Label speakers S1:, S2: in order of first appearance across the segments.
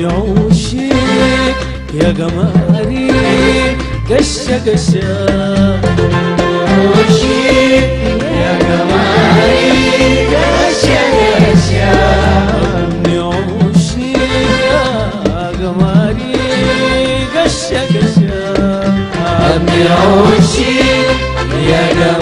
S1: نعوشك يا قمري قشة قشة
S2: نعوشك يا قمري قشة قشة
S1: نعوشك يا قمري قشة قشة
S2: نعوشك يا قمري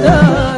S2: da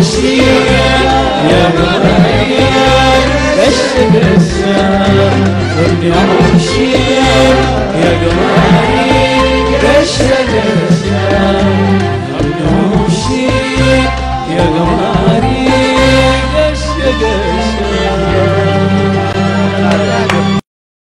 S2: الشيعة يا غريان بشر السلام ارجع الشيعة